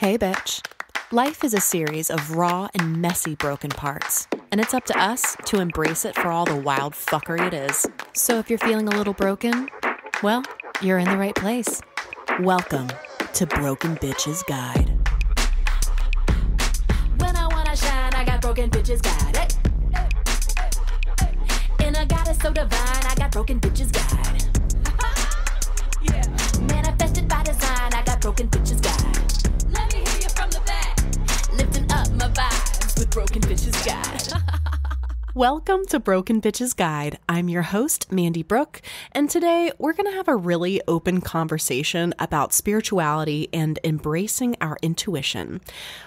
Hey, bitch. Life is a series of raw and messy broken parts, and it's up to us to embrace it for all the wild fuckery it is. So if you're feeling a little broken, well, you're in the right place. Welcome to Broken Bitches Guide. When I wanna shine, I got broken bitches guide. Hey. In a goddess so divine, I got broken bitches guide. yeah. Manifested by design, I got broken bitches broken bitches guide. Welcome to Broken Bitches Guide. I'm your host, Mandy Brooke, and today we're going to have a really open conversation about spirituality and embracing our intuition.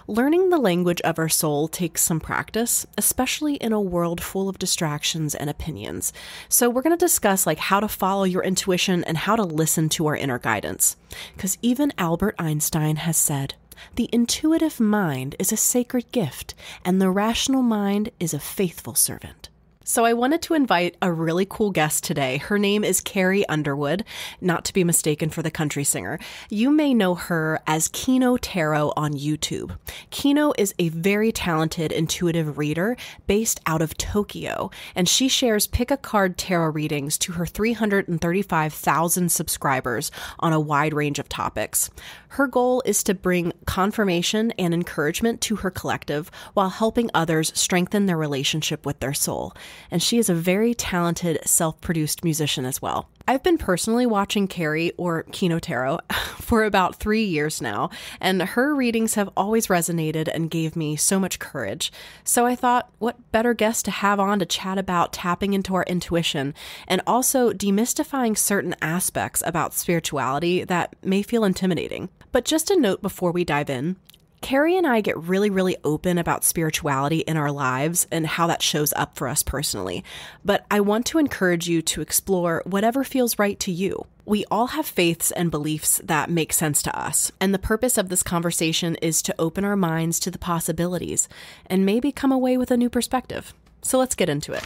Learning the language of our soul takes some practice, especially in a world full of distractions and opinions. So we're going to discuss like how to follow your intuition and how to listen to our inner guidance. Cuz even Albert Einstein has said, the intuitive mind is a sacred gift, and the rational mind is a faithful servant. So, I wanted to invite a really cool guest today. Her name is Carey Underwood, not to be mistaken for the country singer. You may know her as Kino Tarot on YouTube. Kino is a very talented intuitive reader based out of Tokyo, and she shares pick a card tarot readings to her 335,000 subscribers on a wide range of topics. Her goal is to bring confirmation and encouragement to her collective while helping others strengthen their relationship with their soul. And she is a very talented self produced musician as well. I've been personally watching Carey or Kino Tarot for about three years now, and her readings have always resonated and gave me so much courage. So I thought, what better guest to have on to chat about tapping into our intuition and also demystifying certain aspects about spirituality that may feel intimidating. But just a note before we dive in Carey and I get really, really open about spirituality in our lives and how that shows up for us personally. But I want to encourage you to explore whatever feels right to you. We all have faiths and beliefs that make sense to us. And the purpose of this conversation is to open our minds to the possibilities and maybe come away with a new perspective. So let's get into it.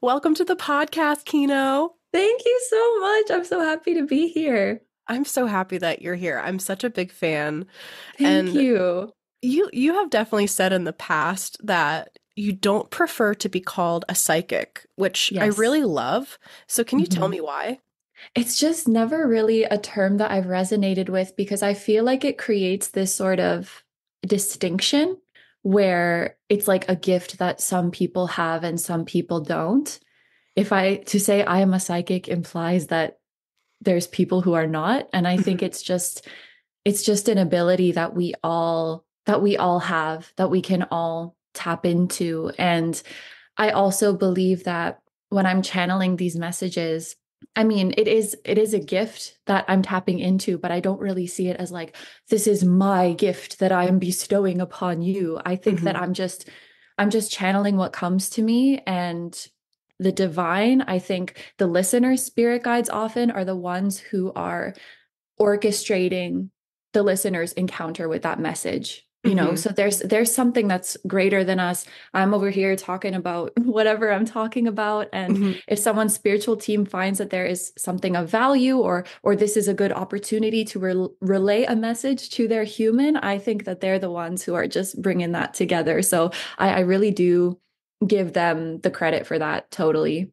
Welcome to the podcast, Kino. Thank you so much. I'm so happy to be here. I'm so happy that you're here. I'm such a big fan. Thank and you. You you have definitely said in the past that you don't prefer to be called a psychic, which yes. I really love. So can you mm-hmm. tell me why? It's just never really a term that I've resonated with because I feel like it creates this sort of distinction where it's like a gift that some people have and some people don't. If I to say I am a psychic implies that there's people who are not and i think mm-hmm. it's just it's just an ability that we all that we all have that we can all tap into and i also believe that when i'm channeling these messages i mean it is it is a gift that i'm tapping into but i don't really see it as like this is my gift that i am bestowing upon you i think mm-hmm. that i'm just i'm just channeling what comes to me and the divine, I think the listener spirit guides often are the ones who are orchestrating the listener's encounter with that message you know mm-hmm. so there's there's something that's greater than us i'm over here talking about whatever i'm talking about and mm-hmm. if someone's spiritual team finds that there is something of value or or this is a good opportunity to re- relay a message to their human i think that they're the ones who are just bringing that together so i, I really do give them the credit for that totally.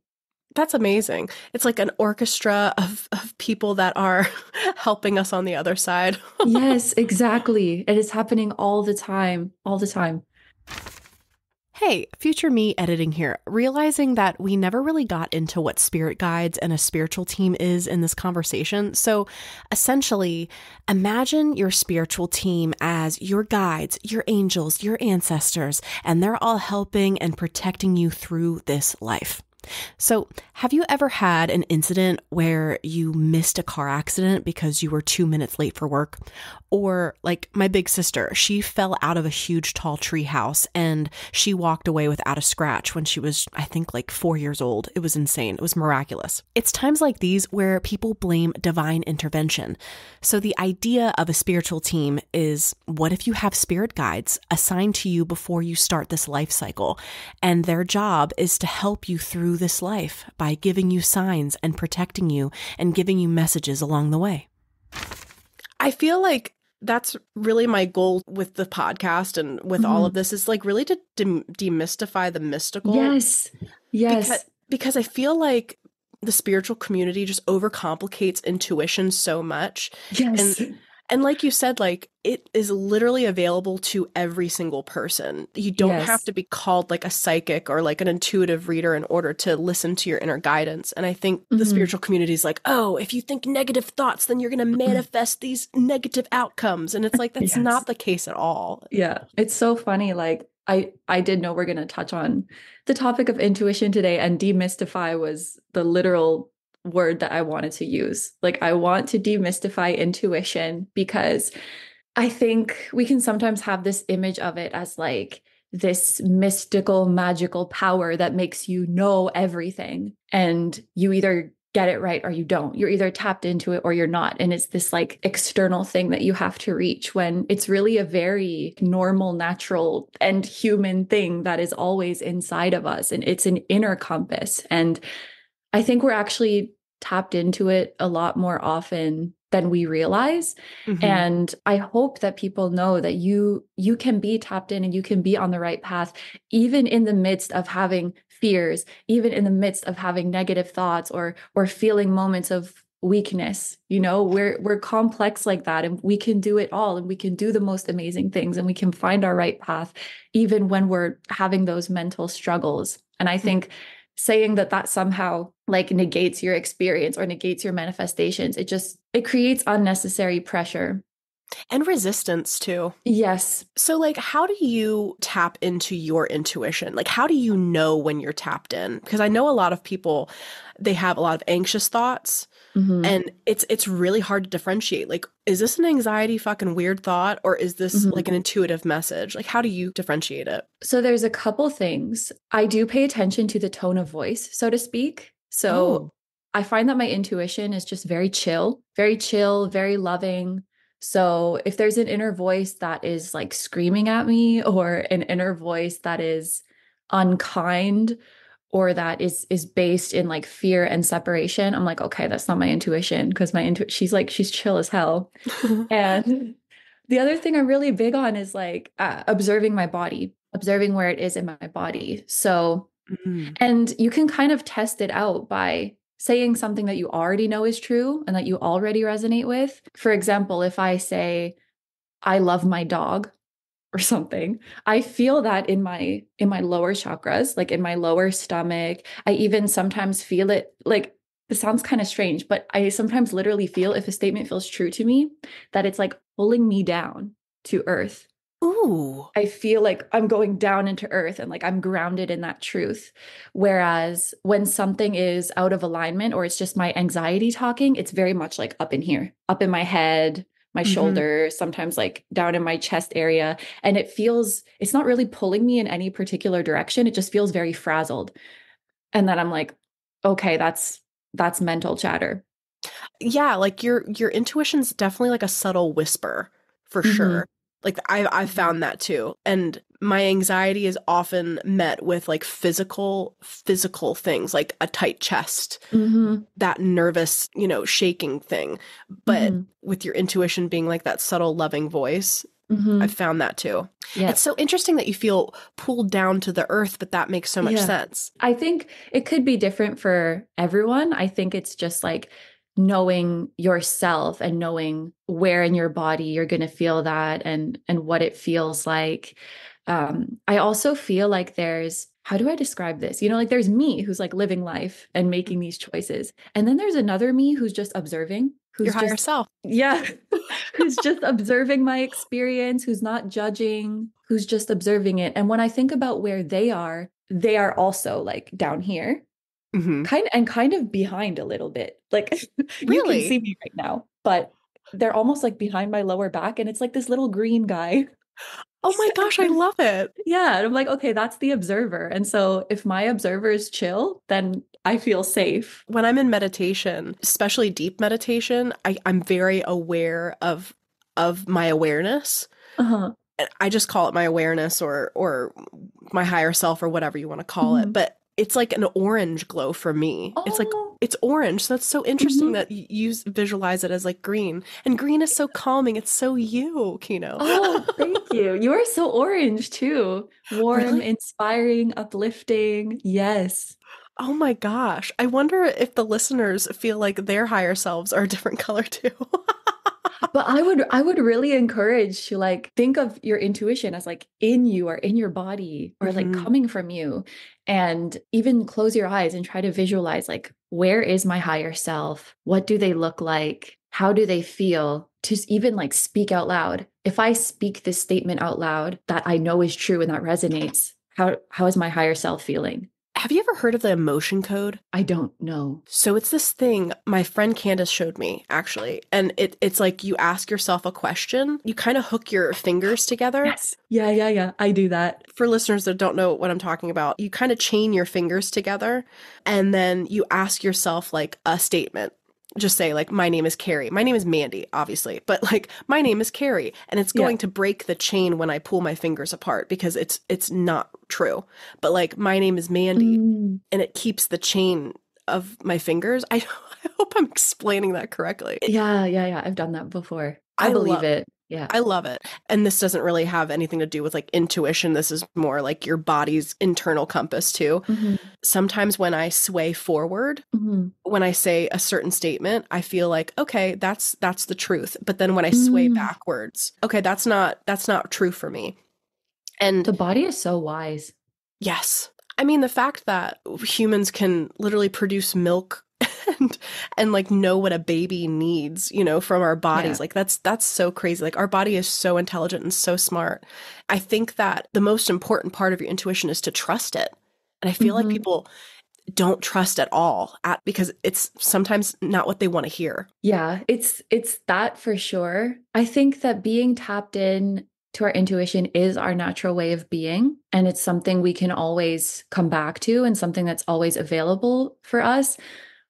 That's amazing. It's like an orchestra of, of people that are helping us on the other side. yes, exactly. It is happening all the time, all the time. Hey, future me editing here, realizing that we never really got into what spirit guides and a spiritual team is in this conversation. So essentially, imagine your spiritual team as your guides, your angels, your ancestors, and they're all helping and protecting you through this life. So, have you ever had an incident where you missed a car accident because you were two minutes late for work? Or, like my big sister, she fell out of a huge tall tree house and she walked away without a scratch when she was, I think, like four years old. It was insane. It was miraculous. It's times like these where people blame divine intervention. So, the idea of a spiritual team is what if you have spirit guides assigned to you before you start this life cycle? And their job is to help you through this life by giving you signs and protecting you and giving you messages along the way. I feel like that's really my goal with the podcast and with all Mhm. of this is like really to dem- demystify the mystical. Yes. Yes. Because, because I feel like the spiritual community just overcomplicates intuition so much. yes. And like you said, like it is literally available to every single person. You don't Yes. have to be called like a psychic or like an intuitive reader in order to listen to your inner guidance. And I think the Mhm. spiritual community is like, oh, if you think negative thoughts, then you're going to manifest these negative outcomes. And it's like, that's Yes. not the case at all. Yeah, it's so funny. Like I I did know we're going to touch on the topic of intuition today and demystify was the literal word that I wanted to use. Like I want to demystify intuition because I think we can sometimes have this image of it as like this mystical magical power that makes you know everything and you either get it right or you don't. You're either tapped into it or you're not. And it's this like external thing that you have to reach when it's really a very normal, natural, and human thing that is always inside of us. And it's an inner compass. And I think we're actually tapped into it a lot more often than we realize. Mhm. and i hope that people know that you you can be tapped in and you can be on the right path even in the midst of having fears even in the midst of having negative thoughts or or feeling moments of weakness you know? We're we're complex like that and we can do it all and we can do the most amazing things and we can find our right path even when we're having those mental struggles. And i think saying that that somehow like negates your experience or negates your manifestations it just it creates unnecessary pressure and resistance too. yes So, like, how do you tap into your intuition? Like, how do you know when you're tapped in? Because I know a lot of people, they have a lot of anxious thoughts, Mhm. and it's it's really hard to differentiate. Like, is this an anxiety fucking weird thought, or is this Mhm. like an intuitive message? Like, how do you differentiate it? so there's a couple things i do pay attention to the tone of voice so to speak so Oh. i find that my intuition is just very chill very chill very loving so if there's an inner voice that is like screaming at me or an inner voice that is unkind or that is is based in like fear and separation i'm like okay that's not my intuition because my intu- she's like she's chill as hell and the other thing i'm really big on is like uh, observing my body observing where it is in my body so Mm. and you can kind of test it out by saying something that you already know is true and that you already resonate with. For example, if I say, I love my dog or something, I feel that in my in my lower chakras, like in my lower stomach. I even sometimes feel it like this sounds kind of strange, but I sometimes literally feel if a statement feels true to me, that it's like pulling me down to earth. Ooh. I feel like I'm going down into earth and like I'm grounded in that truth. Whereas when something is out of alignment or it's just my anxiety talking, it's very much like up in here, up in my head, my Mhm. shoulder, sometimes like down in my chest area. And it feels, it's not really pulling me in any particular direction. It just feels very frazzled. And then I'm like, okay, that's that's mental chatter. Yeah, like your your intuition's definitely like a subtle whisper for Mhm. sure. Like I I've Mhm. found that too. And my anxiety is often met with like physical physical things like a tight chest, Mhm. that nervous, you know, shaking thing. But Mhm. with your intuition being like that subtle loving voice, Mhm. I've found that too. Yeah. It's so interesting that you feel pulled down to the earth, but that makes so much Yeah. sense. I think it could be different for everyone. I think it's just like knowing yourself and knowing where in your body you're going to feel that and and what it feels like. Um I also feel like there's how do I describe this? You know, like there's me who's like living life and making these choices. And then there's another me who's just observing, who's Your higher just self. yeah, who's just observing my experience, who's not judging, who's just observing it. And when I think about where they are, they are also like down here, Mhm. kind and kind of behind a little bit. Like you Really? can see me right now, but they're almost like behind my lower back, and it's like this little green guy. Oh my gosh, I love it. Yeah, and I'm like, okay, that's the observer. And so if my observer is chill, then I feel safe. when I'm in meditation, especially deep meditation, I, I'm very aware of of my awareness. Uh-huh. I just call it my awareness or or my higher self or whatever you want to call Mhm. it. But it's like an orange glow for me. It's like Oh, it's orange. That's so interesting Mhm. that you visualize it as like green. And green is so calming. It's so you, Kino. Oh, thank you. You are so orange too. Warm, Really? inspiring, uplifting. Yes. Oh my gosh. I wonder if the listeners feel like their higher selves are a different color too. But I would I would really encourage to like think of your intuition as like in you or in your body or like Mhm. coming from you and even close your eyes and try to visualize like where is my higher self? What do they look like? How do they feel? To even like speak out loud. If I speak this statement out loud that I know is true and that resonates, how how is my higher self feeling? Have you ever heard of the emotion code? I don't know. So it's this thing my friend Candace showed me actually. And it, it's like you ask yourself a question, you kind of hook your fingers together. Yes. Yeah, yeah, yeah. I do that. For listeners that don't know what I'm talking about, you kind of chain your fingers together and then you ask yourself like a statement. Just say like my name is Carey. My name is Mandy, obviously, but like my name is Carey and it's Yeah. going to break the chain when I pull my fingers apart because it's it's not true. But like my name is Mandy Mm. and it keeps the chain of my fingers. I, I hope I'm explaining that correctly. Yeah, yeah, yeah. I've done that before. I, I believe love- it. Yeah. I love it. And this doesn't really have anything to do with like intuition. This is more like your body's internal compass too. Mhm, Sometimes when I sway forward, mhm. when I say a certain statement, I feel like, okay, that's that's the truth. But then when I sway Mm. backwards, okay, that's not that's not true for me. And The body is so wise. Yes. I mean, the fact that humans can literally produce milk and and like know what a baby needs, you know, from our bodies. Yeah. Like that's that's so crazy. Like our body is so intelligent and so smart. I think that the most important part of your intuition is to trust it. And I feel Mhm. like people don't trust at all at because it's sometimes not what they want to hear. Yeah, it's it's that for sure. I think that being tapped in to our intuition is our natural way of being and it's something we can always come back to and something that's always available for us.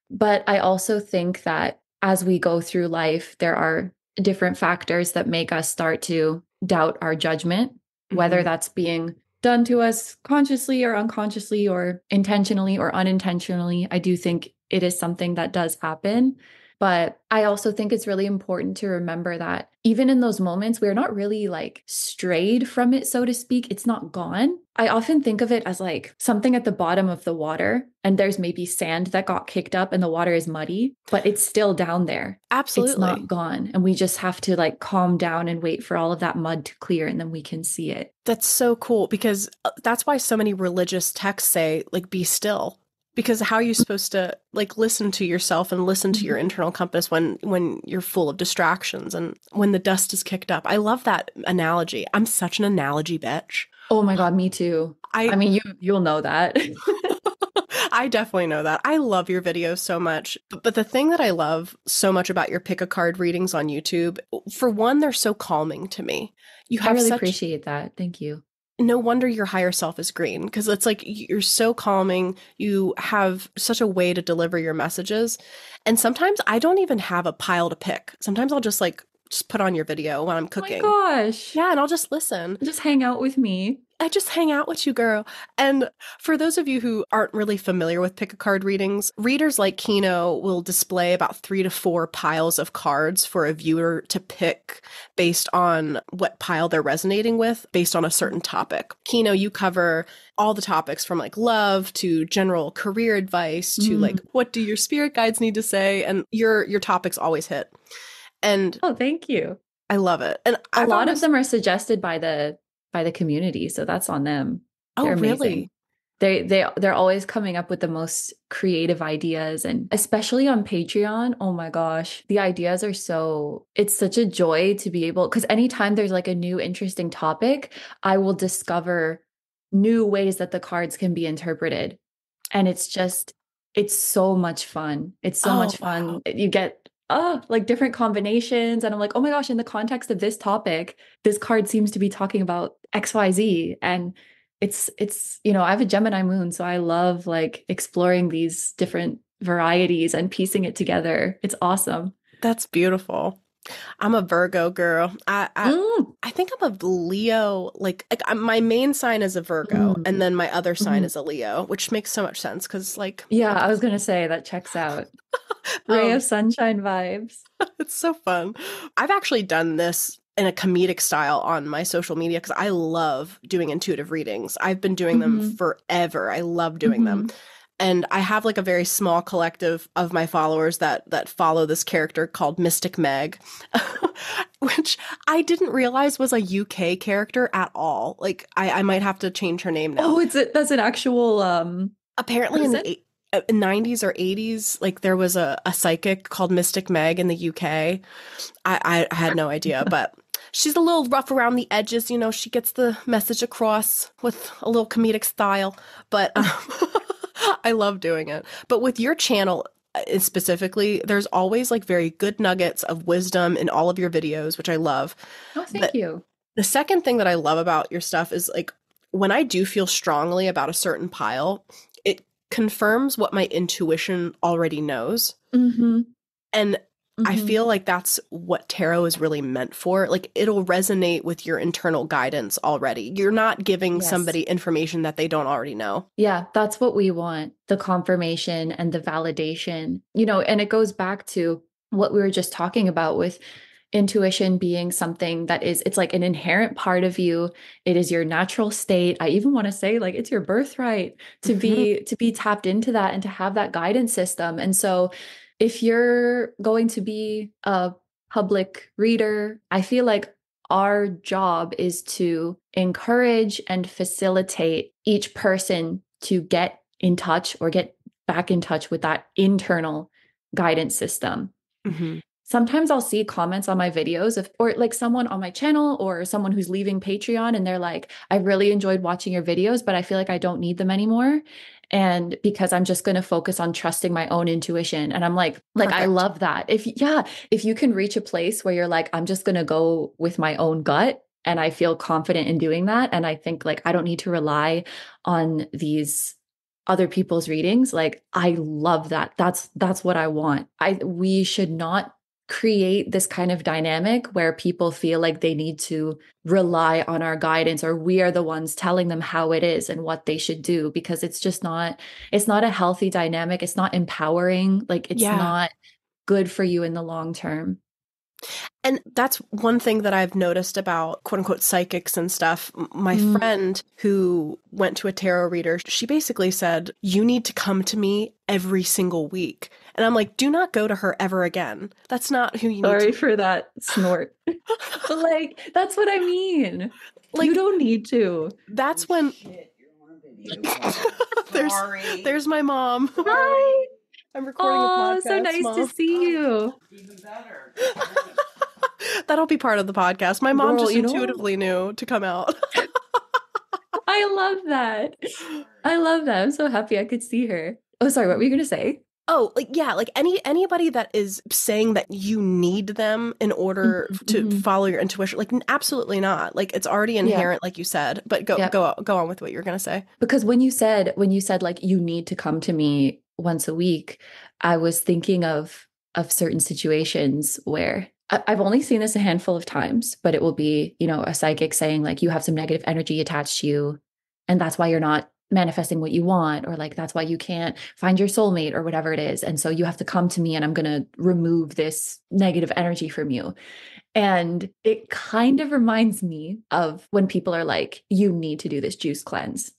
But I also think that as we go through life there are different factors that make us start to doubt our judgment whether Mhm. that's being done to us consciously or unconsciously or intentionally or unintentionally. I do think it is something that does happen. But I also think it's really important to remember that even in those moments, we're not really like strayed from it, so to speak. It's not gone. I often think of it as like something at the bottom of the water, and there's maybe sand that got kicked up and the water is muddy, but it's still down there. Absolutely. It's not gone. And we just have to like calm down and wait for all of that mud to clear, and then we can see it. That's so cool because uh, that's why so many religious texts say like be still because how are you supposed to like listen to yourself and listen to your mm-hmm. internal compass when when you're full of distractions and when the dust is kicked up. I love that analogy. I'm such an analogy bitch. Oh my God, me too. I I mean, you you'll know that. I definitely know that. I love your videos so much. But, but the thing that I love so much about your pick a card readings on YouTube, for one, they're so calming to me. You I have really such appreciate that. Thank you. No wonder your higher self is green because it's like you're so calming. You have such a way to deliver your messages. And sometimes I don't even have a pile to pick. Sometimes I'll just like just put on your video when I'm cooking. Oh my gosh. Yeah, and I'll just listen. Just hang out with me. I just hang out with you, girl. And for those of you who aren't really familiar with pick a card readings, readers like Kino will display about three to four piles of cards for a viewer to pick based on what pile they're resonating with, based on a certain topic. Kino, you cover all the topics from like love to general career advice to Mm. like what do your spirit guides need to say, and your your topics always hit. And Oh, thank you. I love it. And A I've lot almost- of them are suggested by the by the community, so that's on them. Oh, They're amazing. really? They they they're always coming up with the most creative ideas and especially on Patreon, oh my gosh, the ideas are so it's such a joy to be able cuz anytime there's like a new interesting topic, I will discover new ways that the cards can be interpreted. And it's just it's so much fun. It's so Oh, much fun. wow. You get oh, like different combinations and I'm like, "Oh my gosh, in the context of this topic, this card seems to be talking about XYZ." And it's it's you know i have a gemini moon so i love like exploring these different varieties and piecing it together it's awesome That's beautiful. I'm a Virgo girl. I I, Mm, I think I'm a Leo. Like, like I'm, my main sign is a Virgo, Mm. and then my other sign Mhm. is a Leo, which makes so much sense because, like, Yeah, I was gonna say that checks out. Ray Um, of sunshine vibes. it's so fun. I've actually done this in a comedic style on my social media because I love doing intuitive readings. I've been doing them Mhm. forever. I love doing them. And I have like a very small collective of my followers that that follow this character called Mystic Meg, which I didn't realize was a UK character at all. Like I, I might have to change her name now. Oh, it's a, that's an actual um Apparently in the eight- uh, 90s or 80s, like there was a, a psychic called Mystic Meg in the UK. I, I, I had no idea, but she's a little rough around the edges. You know, she gets the message across with a little comedic style, but um, I love doing it. But with your channel, uh, specifically there's always like very good nuggets of wisdom in all of your videos which i love Oh, thank But- you. the second thing that I love about your stuff is like when I do feel strongly about a certain pile, it confirms what my intuition already knows. Mm-hmm. And I Mhm. feel like that's what tarot is really meant for. Like it'll resonate with your internal guidance already. You're not giving Yes. somebody information that they don't already know. Yeah, that's what we want the confirmation and the validation. You know, and it goes back to what we were just talking about with intuition being something that is it's like an inherent part of you it is your natural state i even want to say like it's your birthright to be to be tapped into that and to have that guidance system and so if you're going to be a public reader i feel like our job is to encourage and facilitate each person to get in touch or get back in touch with that internal guidance system. Mm-hmm. Sometimes I'll see comments on my videos of or like someone on my channel or someone who's leaving Patreon and they're like, I really enjoyed watching your videos, but I feel like I don't need them anymore. And because I'm just going to focus on trusting my own intuition. And I'm like, like, I love that. If, yeah, if you can reach a place where you're like, I'm just going to go with my own gut and I feel confident in doing that. And I think like, I don't need to rely on these other people's readings. Like, I love that. That's, that's what I want. I, we should not create this kind of dynamic where people feel like they need to rely on our guidance or we are the ones telling them how it is and what they should do because it's just not it's not a healthy dynamic it's not empowering like it's Yeah. not good for you in the long term And that's one thing that I've noticed about quote unquote psychics and stuff. My Mm. friend who went to a tarot reader, she basically said, You need to come to me every single week. And I'm like, Do not go to her ever again. That's not who you need sorry for that snort but like that's what i mean Like- you don't need to That's when oh, Shit, you're on a video. there's Sorry. there's my mom. hi I'm recording oh a podcast. so nice Mom. to see you Even better. That'll be part of the podcast. My mom Girl, just you know- intuitively knew to come out. i love that i love that i'm so happy i could see her oh sorry what were you gonna say Oh, like yeah, like any anybody that is saying that you need them in order Mhm, to mhm. follow your intuition, like absolutely not. Like it's already inherent, like you said. But go Yep. go go on with what you're gonna say. because when you said when you said like you need to come to me once a week i was thinking of of certain situations where i've only seen this a handful of times but it will be you know a psychic saying like you have some negative energy attached to you and that's why you're not manifesting what you want or like that's why you can't find your soulmate or whatever it is and so you have to come to me and i'm going to remove this negative energy from you and it kind of reminds me of when people are like you need to do this juice cleanse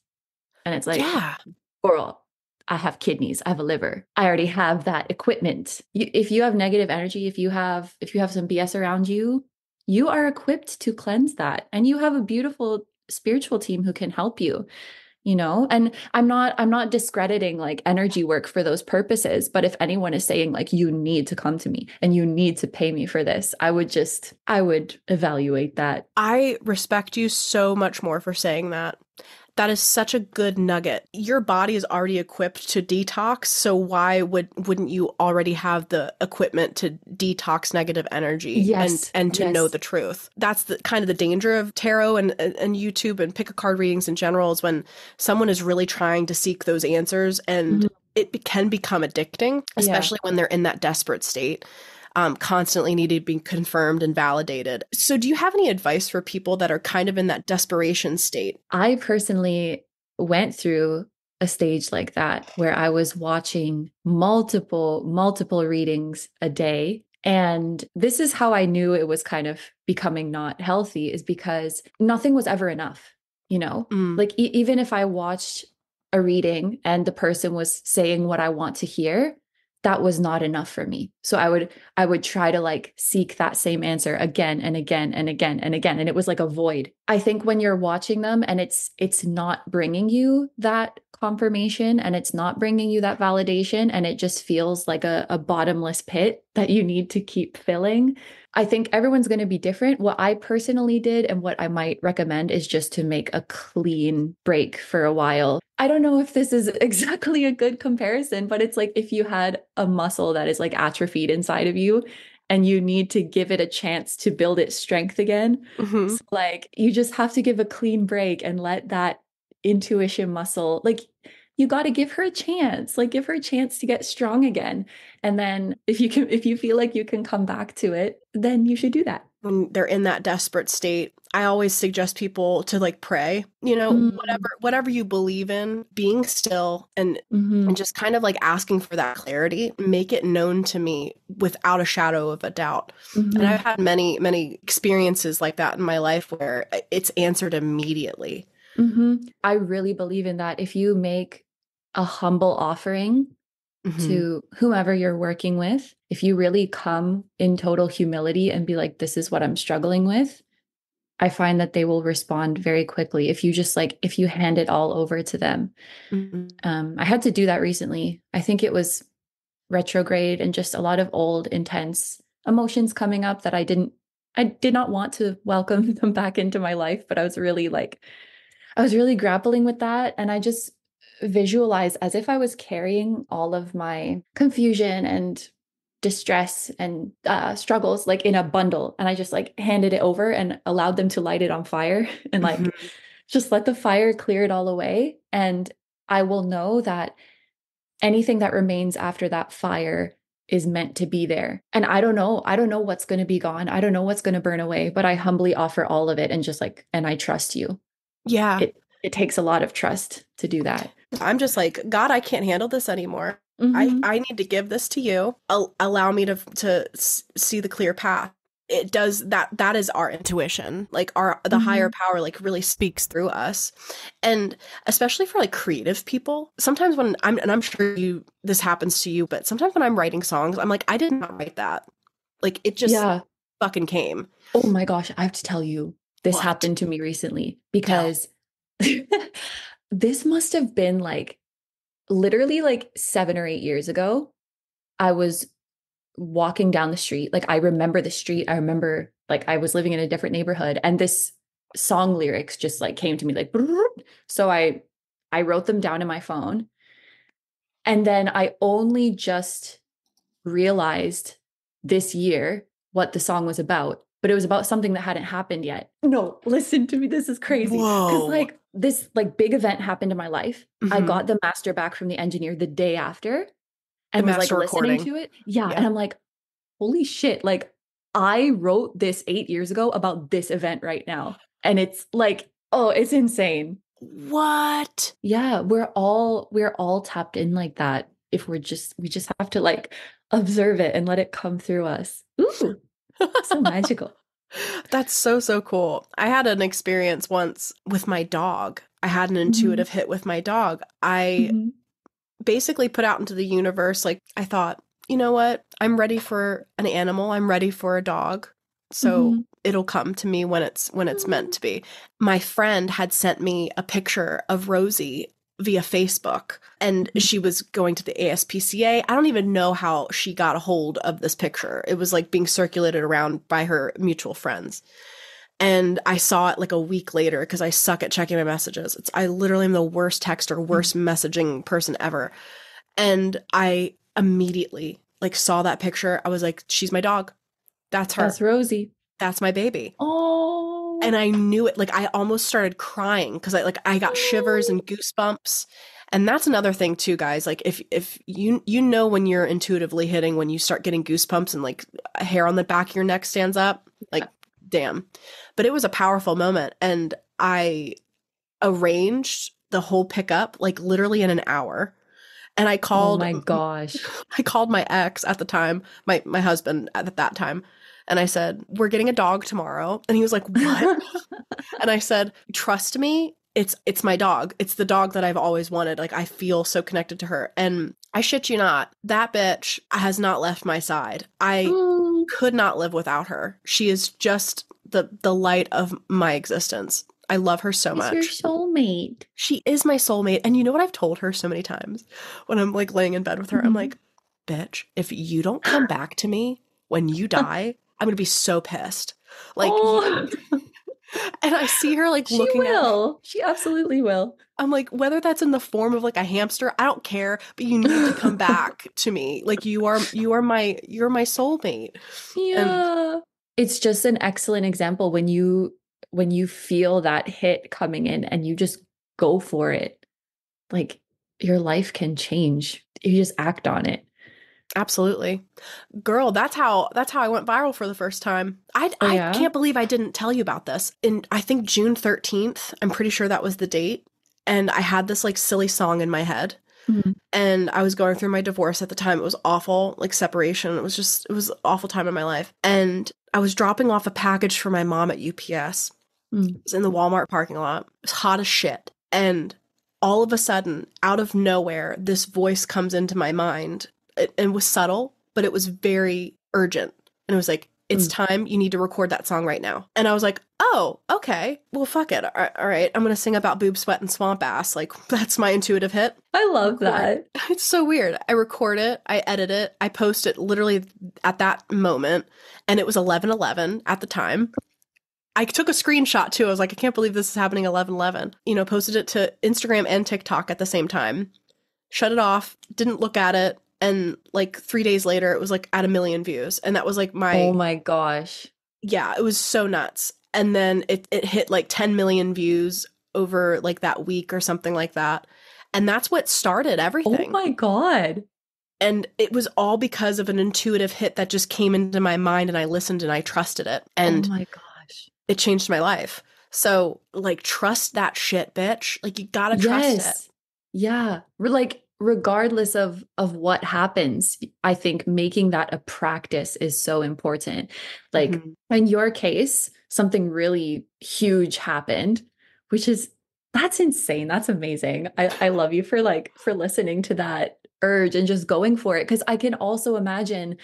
and it's like yeah, girl, I have kidneys, I have a liver. I already have that equipment. You, if you have negative energy, if you have if you have some BS around you, you are equipped to cleanse that. And you have a beautiful spiritual team who can help you. You know, and I'm not I'm not discrediting like energy work for those purposes, but if anyone is saying like you need to come to me and you need to pay me for this, I would just I would evaluate that. I respect you so much more for saying that. That is such a good nugget. Your body is already equipped to detox, so why would wouldn't you already have the equipment to detox negative energy Yes, and and to know the truth? That's the kind of the danger of tarot and and YouTube and pick a card readings in general is when someone is really trying to seek those answers and Mhm. it can become addicting, especially when they're in that desperate state. Um, constantly needed to be confirmed and validated. So, do you have any advice for people that are kind of in that desperation state? I personally went through a stage like that where I was watching multiple, multiple readings a day. And this is how I knew it was kind of becoming not healthy, is because nothing was ever enough. You know, Mm. like e- even if I watched a reading and the person was saying what I want to hear, that was not enough for me. So I would I would try to like seek that same answer again and again and again and again and it was like a void. I think when you're watching them and it's it's not bringing you that confirmation and it's not bringing you that validation and it just feels like a, a bottomless pit that you need to keep filling. I think everyone's going to be different. What I personally did and what I might recommend is just to make a clean break for a while. I don't know if this is exactly a good comparison, but it's like if you had a muscle that is like atrophied inside of you and you need to give it a chance to build its strength again. Mhm. So, like you just have to give a clean break and let that intuition muscle like you got to give her a chance like give her a chance to get strong again and then if you can if you feel like you can come back to it then you should do that When they're in that desperate state, I always suggest people to like pray, you know, Mm. whatever whatever you believe in, being still and Mhm. and just kind of like asking for that clarity, make it known to me without a shadow of a doubt. Mhm. And I've had many, many experiences like that in my life where it's answered immediately. Mhm. I really believe in that. If you make a humble offering Mhm. to whomever you're working with, if you really come in total humility and be like, this is what I'm struggling with, I find that they will respond very quickly. If you just like, if you hand it all over to them. Mhm. Um, I had to do that recently. I think it was retrograde and just a lot of old, intense emotions coming up that I didn't, I did not want to welcome them back into my life, but I was really like, I was really grappling with that. And I just visualized as if I was carrying all of my confusion and distress and uh, struggles like in a bundle. And I just like handed it over and allowed them to light it on fire and like Mhm. just let the fire clear it all away. And I will know that anything that remains after that fire is meant to be there. And I don't know, I don't know what's going to be gone. I don't know what's going to burn away, but I humbly offer all of it and just like, and I trust you. Yeah. It it takes a lot of trust to do that. I'm just like, God, I can't handle this anymore. Mhm. I, I need to give this to you. Al- allow me to to see the clear path. It does that. That is our intuition. Like our the higher power, like really speaks through us, and especially for like creative people. Sometimes when I'm and I'm sure you this happens to you, but sometimes when I'm writing songs, I'm like, I did not write that. Like it just yeah. fucking came. Oh my gosh, I have to tell you, this What? happened to me recently because this must have been like literally like seven or eight years ago. I was walking down the street. Like I remember the street. I remember like I was living in a different neighborhood and this song lyrics just like came to me like so I I wrote them down in my phone. And then I only just realized this year what the song was about, but it was about something that hadn't happened yet. No, listen to me. This is crazy. Because like this like big event happened in my life. I Mhm. got the master back from the engineer the day after and was like master listening to it. Yeah, Yeah. And I'm like, holy shit. Like I wrote this eight years ago about this event right now. And it's like, oh, it's insane. what? Yeah, we're all we're all tapped in like that. If we're just we just have to like observe it and let it come through us. Ooh, so magical. That's so so cool. I had an experience once with my dog. I had an Mm-hmm. intuitive hit with my dog. I Mhm. basically put out into the universe like I thought, you know what? I'm ready for an animal. I'm ready for a dog. So Mhm. it'll come to me when it's when it's meant to be. My friend had sent me a picture of Rosie via Facebook and Mhm. she was going to the ASPCA. I don't even know how she got a hold of this picture. It was like being circulated around by her mutual friends. And I saw it like a week later because I suck at checking my messages. It's I literally am the worst texter, worst messaging person ever. And I immediately like saw that picture. I was like, she's my dog. That's her. That's Rosie. That's my baby. Oh. And I knew it. Like I almost started crying because I like I got shivers and goosebumps. And that's another thing too, guys. Like if if you you know when you're intuitively hitting when you start getting goosebumps and like a hair on the back of your neck stands up, like damn. But it was a powerful moment and I arranged the whole pickup like literally in an hour. And I Oh called my gosh. I called my ex at the time, my my husband at that time, and I said, "We're getting a dog tomorrow." And he was like, "What?" and I said, "Trust me, it's it's my dog. It's the dog that I've always wanted. Like I feel so connected to her." And I shit you not, that bitch has not left my side. I Mm. could not live without her. She is just the the light of my existence. I love her so She's much. your soulmate. She is my soulmate. And you know what I've told her so many times when I'm like laying in bed with her? I'm Mhm. like, bitch, if you don't come back to me when you die, I'm going to be so pissed. Like, Oh. and I see her like she looking at will. She absolutely will. I'm like, whether that's in the form of like a hamster, I don't care, but you need to come back to me. Like you are, you are my, you're my soulmate. Yeah. it's just an excellent example when you when you feel that hit coming in and you just go for it. Like your life can change. You just act on it. Absolutely. Girl, that's how that's how I went viral for the first time. I Oh, I can't believe I didn't tell you about this. In I think June 13th, I'm pretty sure that was the date, and I had this like silly song in my head. Mhm. And I was going through my divorce at the time. It was awful, like separation. It was just it was an awful time in my life. And I was dropping off a package for my mom at UPS. Mm. It was in the Walmart parking lot. It was hot as shit. And all of a sudden, out of nowhere, this voice comes into my mind. It, it was subtle, but it was very urgent. And it was like, it's hmm. time. You need to record that song right now. And I was like, oh, okay. Well, fuck it. All right. All right. I'm going to sing about boob sweat and swamp ass. Like, that's my intuitive hit. I love that. It's so weird. I record it, I edit it, I post it literally at that moment, and it was 11 11 at the time. I took a screenshot too. I was like, I can't believe this is happening 11 11. You know, posted it to Instagram and TikTok at the same time, shut it off, didn't look at it. And like three days later, it was like at a million views. And that was like my, oh my gosh. yeah, it was so nuts. And then it, it hit like 10 million views over like that week or something like that. And that's what started oh everything Oh my god. and it was all because of an intuitive hit that just came into my mind and I listened and I trusted it oh and oh my gosh. it changed my life. So like trust that shit, bitch. Like you got to trust it. Yeah. Re- Like regardless of of what happens, I think making that a practice is so important. Like Mhm. in your case, something really huge happened, which is that's insane. That's amazing. I, I love you for like for listening to that urge and just going for it. Cause I can also imagine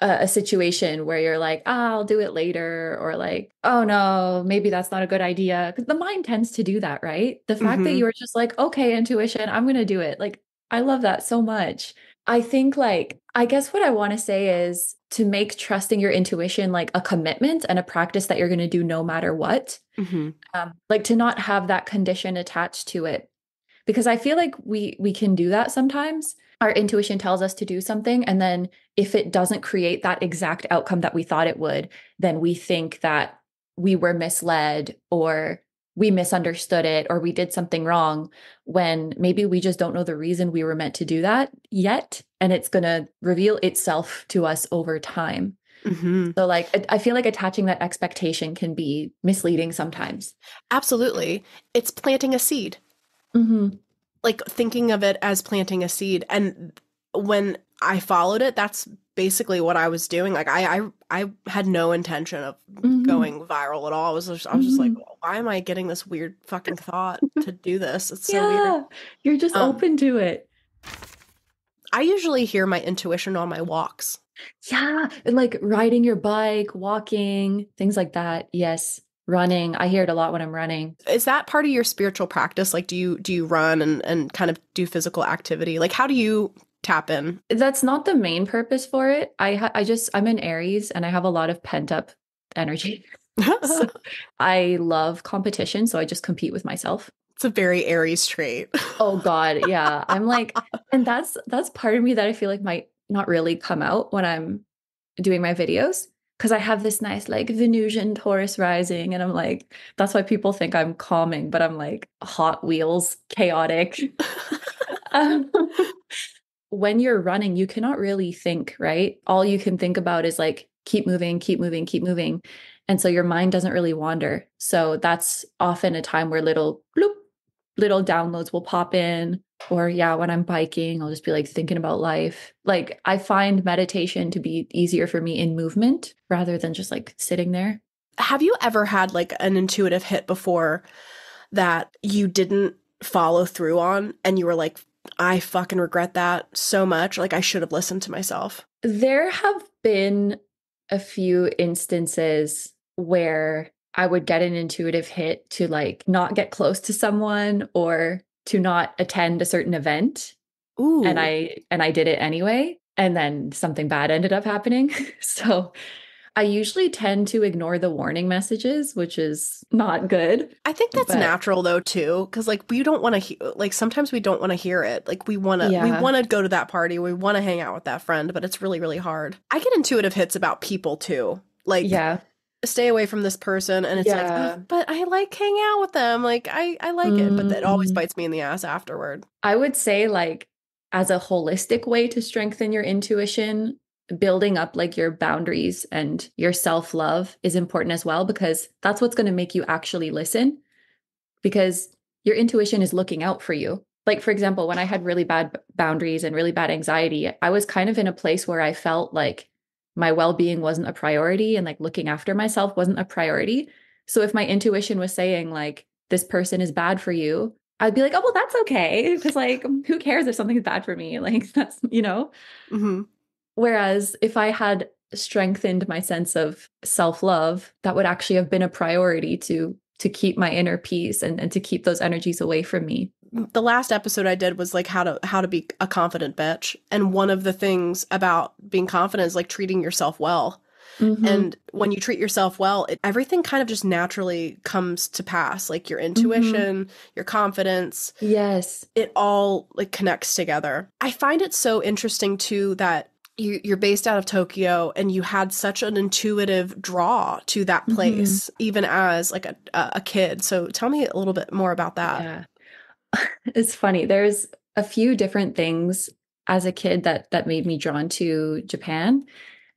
a, a situation where you're like, ah, I'll do it later, or like, oh no, maybe that's not a good idea. Because the mind tends to do that, right? The fact that Mhm. you were just like, okay, intuition, I'm gonna do it. Like, I love that so much. I think like I guess what I want to say is to make trusting your intuition like a commitment and a practice that you're going to do no matter what. Mhm. Um, like to not have that condition attached to it, because I feel like we we can do that sometimes. Our intuition tells us to do something, and then if it doesn't create that exact outcome that we thought it would, then we think that we were misled or we misunderstood it or we did something wrong when maybe we just don't know the reason we were meant to do that yet and it's going to reveal itself to us over time Mhm. so like I- i feel like attaching that expectation can be misleading sometimes Absolutely. It's planting a seed. mm-hmm. Like thinking of it as planting a seed and when I followed it, that's basically what I was doing. Like I I I had no intention of Mhm. going viral at all. I was just, I was just like, Mhm. why am I getting this weird fucking thought to do this? It's so yeah weird. you're just Um, open to it I usually hear my intuition on my walks. yeah and like riding your bike walking things like that yes running i hear it a lot when i'm running Is that part of your spiritual practice? Like do you do you run and and kind of do physical activity? Like how do you tap in? that's not the main purpose for it. I ha- i just i'm an aries and i have a lot of pent up energy. So i love competition so i just compete with myself. It's a very Aries trait. oh god yeah. I'm like and that's that's part of me that i feel like might not really come out when i'm doing my videos because i have this nice like venusian taurus rising and i'm like that's why people think i'm calming but i'm like hot wheels chaotic. Um, when you're running, you cannot really think, right? All you can think about is like, keep moving, keep moving, keep moving. And so your mind doesn't really wander. So that's often a time where little bloop, little downloads will pop in. Or, yeah, when I'm biking, I'll just be like thinking about life. Like, I find meditation to be easier for me in movement rather than just like sitting there. Have you ever had like an intuitive hit before that you didn't follow through on and you were like, I fucking regret that so much. Like, I should have listened to myself. There have been a few instances where I would get an intuitive hit to like not get close to someone or to not attend a certain event Ooh. and I and I did it anyway and then something bad ended up happening. so I usually tend to ignore the warning messages, which is not good. I think that's but- natural though too, because like we don't want to hear. Like sometimes we don't want to hear it. Like we want to, we want to go to that party, we want to hang out with that friend, but it's really, really hard. I get intuitive hits about people too. Like, Yeah. stay away from this person, and it's like, "Oh, but I like hanging out with them. Like I, I like it, but it always Mm. bites me in the ass afterward. I would say like as a holistic way to strengthen your intuition, building up like your boundaries and your self-love is important as well because that's what's going to make you actually listen because your intuition is looking out for you. Like for example, when I had really bad boundaries and really bad anxiety, I was kind of in a place where I felt like my well-being wasn't a priority and like looking after myself wasn't a priority. So if my intuition was saying like this person is bad for you, I'd be like, oh well, that's okay because like who cares if something's bad for me? Like that's you know. hmm Whereas if I had strengthened my sense of self-love, that would actually have been a priority to to keep my inner peace and, and to keep those energies away from me. the last episode I did was like how to how to be a confident bitch, and one of the things about being confident is like treating yourself well. Mhm. And when you treat yourself well, it, everything kind of just naturally comes to pass. Like your intuition, your confidence, yes. it all like connects together. I find it so interesting too that you, you're based out of Tokyo and you had such an intuitive draw to that Mhm. place, even as like a, a kid. So tell me a little bit more about that. Yeah. it's funny. There's a few different things as a kid that that made me drawn to Japan.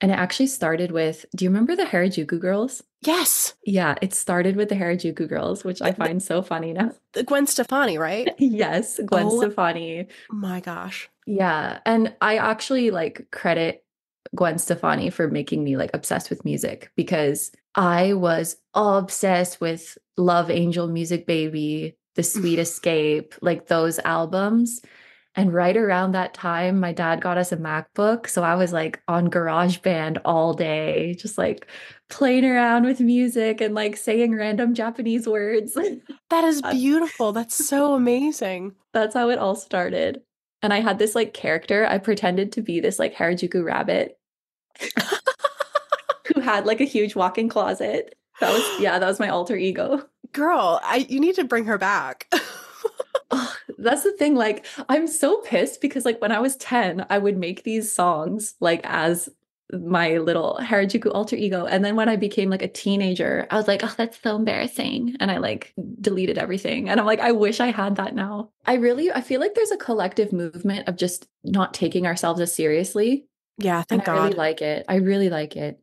And it actually started with, do you remember the Harajuku girls? Yes, Yeah, it started with the Harajuku girls, which I find so funny now. the Gwen Stefani, right? yes, Gwen Oh. Stefani. My gosh. Yeah, and I actually like credit Gwen Stefani for making me like obsessed with music because I was obsessed with Love Angel Music Baby, The Sweet Escape, like those albums. And right around that time, my dad got us a MacBook. So I was like on GarageBand all day, just like playing around with music and like saying random Japanese words. That is beautiful. That's so amazing. That's how it all started. And I had this like character. I pretended to be this like Harajuku rabbit who had like a huge walk-in closet. That was yeah, that was my alter ego. Girl, I you need to bring her back. That's the thing. Like, I'm so pissed because like when I was 10, I would make these songs like as my little Harajuku alter ego. And then when I became like a teenager, I was like, oh, that's so embarrassing. And I like deleted everything. And I'm like, I wish I had that now. I really I feel like there's a collective movement of just not taking ourselves as seriously. yeah, thank I God. really like it. I really like it.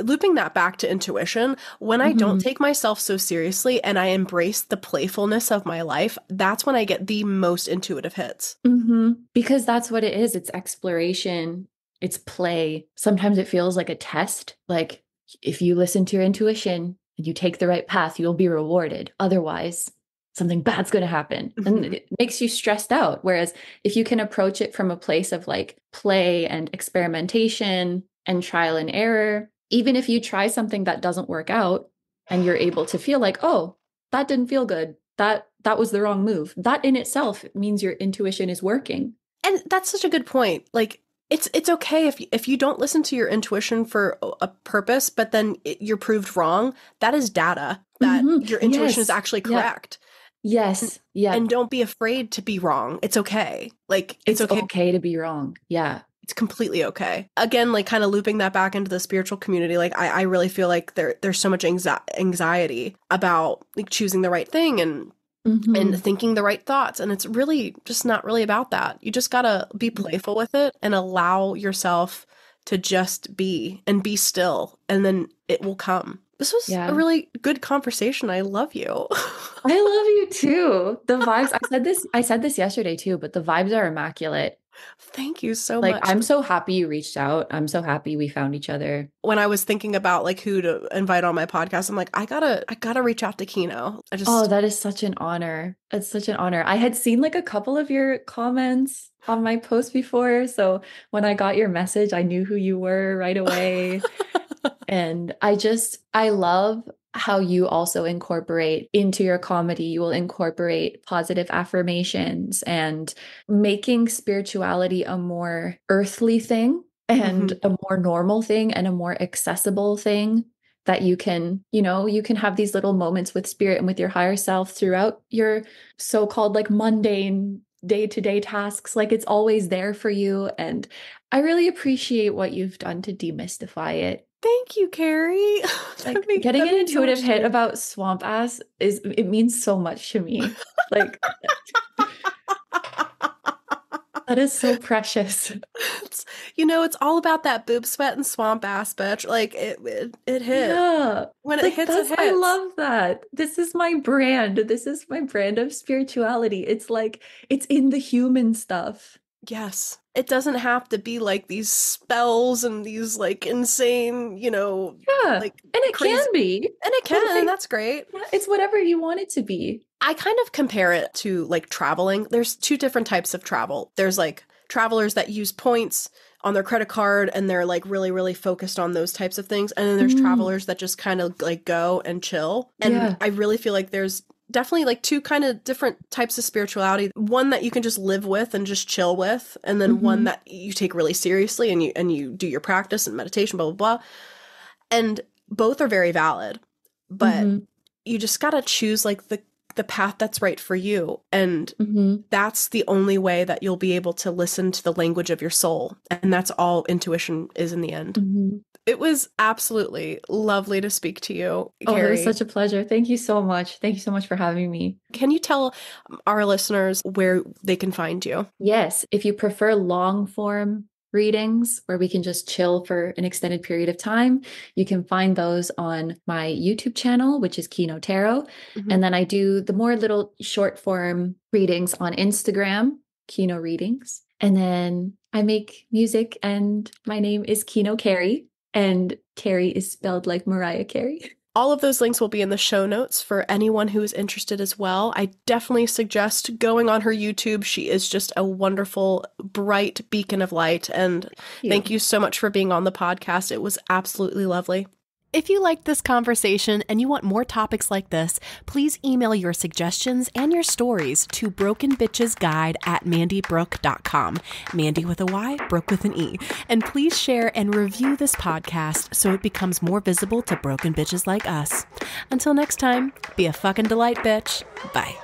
Looping that back to intuition, when I don't Mhm. take myself so seriously and I embrace the playfulness of my life, that's when I get the most intuitive hits. hmm Because that's what it is. It's exploration, it's play. Sometimes it feels like a test. Like if you listen to your intuition and you take the right path, you'll be rewarded. Otherwise, something bad's going to happen. And Mhm. it makes you stressed out. Whereas if you can approach it from a place of like play and experimentation and trial and error, even if you try something that doesn't work out and you're able to feel like, oh, that didn't feel good. That that was the wrong move. That in itself means your intuition is working. And that's such a good point. Like it's it's okay if if you don't listen to your intuition for a- purpose, but then it, you're proved wrong. That is data that Mhm. your intuition is Yes. actually Yeah. correct. Yes. Yeah. And don't be afraid to be wrong. It's okay. Like it's, it's okay. okay. to be wrong. Yeah. It's completely okay. Again, like kind of looping that back into the spiritual community. Like I, I really feel like there there's so much anxi- anxiety about like choosing the right thing and Mhm. and thinking the right thoughts. And it's really just not really about that. You just got to be playful with it and allow yourself to just be and be still, and then it will come. This was Yeah. a really good conversation. I love you. I love you too. The vibes. I said this. I said this yesterday too. But the vibes are immaculate. Thank you so Like much. I'm so happy you reached out. I'm so happy we found each other. when I was thinking about like who to invite on my podcast, I'm like, I gotta, I gotta reach out to Kino. I oh, just, Oh, that is such an honor. It's such an honor. I had seen like a couple of your comments on my post before. So when I got your message, I knew who you were right away. and I just, I love how you also incorporate into your comedy, you will incorporate positive affirmations and making spirituality a more earthly thing and mm-hmm. a more normal thing and a more accessible thing that you can, you know, you can have these little moments with spirit and with your higher self throughout your so called like mundane day to day tasks. Like it's always there for you. And I really appreciate what you've done to demystify it. Thank you, Carey. Like getting an means so intuitive hit about swamp ass is it means so much to me. Like that is so precious. It's- you know, it's all about that boob sweat and swamp ass, bitch. Like it, it, it hit Yeah. when it Like hits. It hits. I love that. This is my brand. This is my brand of spirituality. It's like it's in the human stuff. Yes, it doesn't have to be like these spells and these like insane, you know, Yeah. like and it crazy- can be. and it can, and that's great. Yeah, It's whatever you want it to be. I kind of compare it to like traveling. There's two different types of travel. There's like travelers that use points on their credit card and they're like really, really focused on those types of things. And then there's Mm. travelers that just kind of like go and chill. And Yeah. I really feel like there's definitely like two kind of different types of spirituality. One that you can just live with and just chill with, and then one Mhm. that you take really seriously and you and you do your practice and meditation, blah blah blah. And both are very valid. But Mhm, you just gotta choose like the the path that's right for you and mhm. that's the only way that you'll be able to listen to the language of your soul and that's all intuition is in the end Mhm. It was absolutely lovely to speak to you Oh, it was such a pleasure. Thank you so much. Thank you so much for having me. can you tell our listeners where they can find you Yes, if you prefer long form readings where we can just chill for an extended period of time, you can find those on my YouTube channel, which is Kino Tarot. Mhm. And then I do the more little short form readings on Instagram, Kino Readings. And then I make music, and my name is Kino Carey, and Carey is spelled like Mariah Carey. all of those links will be in the show notes for anyone who is interested as well. I definitely suggest going on her YouTube. She is just a wonderful, bright beacon of light. And Thank you so much for being on the podcast. It was absolutely lovely. If you liked this conversation and you want more topics like this, please email your suggestions and your stories to brokenbitchesguide at mandybrooke.com. Mandy with a Y, Brooke with an E. And please share and review this podcast so it becomes more visible to broken bitches like us. Until next time, be a fucking delight, bitch. Bye.